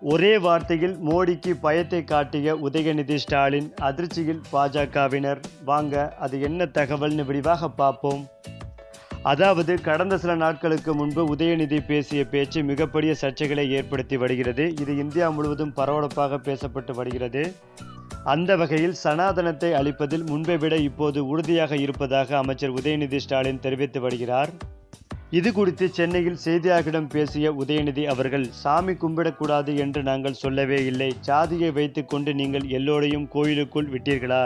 ஒரே வார்த்தையில் மோடிக்கு பயத்தை காட்டிய உதயநிதி ஸ்டாலின் அதிர்ச்சியில் பாஜகவினர். வாங்க அது என்ன தகவல்னு விரிவாக பார்ப்போம். அதாவது கடந்த சில நாட்களுக்கு முன்பு உதயநிதி பேசிய பேச்சு மிகப்பெரிய சர்ச்சைகளை ஏற்படுத்தி வருகிறது. இது இந்தியா முழுவதும் பரபரப்பாக பேசப்பட்டு வருகிறது. அந்த வகையில் சனாதனத்தை அளிப்பதில் முன்பை விட இப்போது உறுதியாக இருப்பதாக அமைச்சர் உதயநிதி ஸ்டாலின் தெரிவித்து வருகிறார். இது குறித்து சென்னையில் செய்தியாளர்களிடம் பேசிய உதயநிதி அவர்கள் சாமி கும்பிடக்கூடாது என்று நாங்கள் சொல்லவே இல்லை. ஜாதியை வைத்துக்கொண்டு நீங்கள் எல்லோரையும் கோயிலுக்குள் விட்டீர்களா?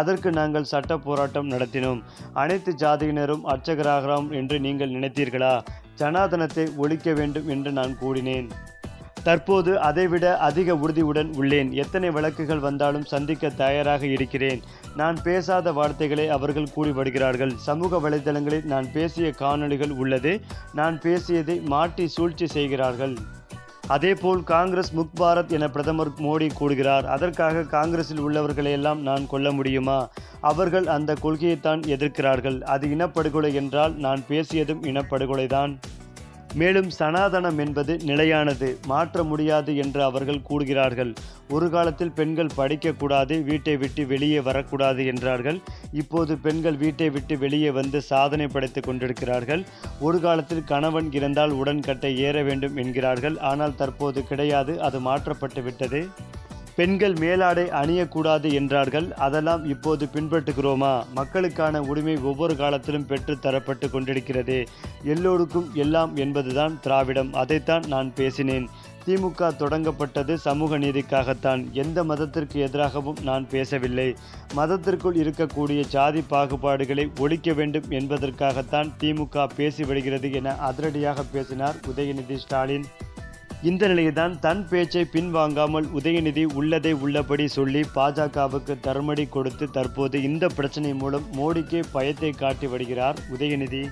அதற்கு நாங்கள் சட்ட போராட்டம் நடத்தினோம். அனைத்து ஜாதியினரும் அர்ச்சகராகலாம் என்று நீங்கள் நினைத்தீர்களா? ஜனாதனத்தை ஒழிக்க வேண்டும் என்று நான் கூறினேன். தற்போது அதைவிட அதிக உறுதியுடன் உள்ளேன். எத்தனை வழக்குகள் வந்தாலும் சந்திக்க தயாராக இருக்கிறேன். நான் பேசாத வார்த்தைகளை அவர்கள் கூறி வருகிறார்கள் சமூக வலைதளங்களில் நான் பேசிய காணொளிகள் உள்ளது. நான் பேசியதை மாட்டி சூழ்ச்சி செய்கிறார்கள். அதேபோல் காங்கிரஸ் முக் பாரத் என பிரதமர் மோடி கூறுகிறார். அதற்காக காங்கிரஸில் உள்ளவர்களையெல்லாம் நான் கொல்ல முடியுமா? அவர்கள் அந்த கொள்கையைத்தான் எதிர்க்கிறார்கள். அது இனப்படுகொலை என்றால் நான் பேசியதும் இனப்படுகொலைதான். மேலும் சனாதனம் என்பது நிலையானது மாற்ற முடியாது என்று அவர்கள் கூறுகிறார்கள். ஒரு காலத்தில் பெண்கள் படிக்கக்கூடாது வீட்டை விட்டு வெளியே வரக்கூடாது என்றார்கள். இப்போது பெண்கள் வீட்டை விட்டு வெளியே வந்து சாதனை படைத்து கொண்டிருக்கிறார்கள். ஒரு காலத்தில் கணவன் இறந்தால் உடன்கட்டை ஏற வேண்டும் என்கிறார்கள். ஆனால் தற்போது கிடையாது அது மாற்றப்பட்டு விட்டது. பெண்கள் மேலாடை அணியக்கூடாது என்றார்கள். அதெல்லாம் இப்போது பின்பற்றுகிறோமா? மக்களுக்கான உரிமை ஒவ்வொரு காலத்திலும் பெற்று தரப்பட்டு கொண்டிருக்கிறது. எல்லோருக்கும் எல்லாம் என்பதுதான் திராவிடம். அதைத்தான் நான் பேசினேன். திமுக தொடங்கப்பட்டது சமூக நீதிக்காகத்தான். எந்த மதத்திற்கு எதிராகவும் நான் பேசவில்லை. மதத்திற்குள் இருக்கக்கூடிய சாதி பாகுபாடுகளை ஒழிக்க வேண்டும் என்பதற்காகத்தான் திமுக பேசி வருகிறது என அதிரடியாக பேசினார் உதயநிதி ஸ்டாலின். இந்த நிலையில்தான் தன் பேச்சை பின்வாங்காமல் உதயநிதி உள்ளதை உள்ளபடி சொல்லி பாஜகவுக்கு தர்மடி கொடுத்து தற்போது இந்த பிரச்சனை மூலம் மோடிக்கே பயத்தை காட்டி வருகிறார் உதயநிதி.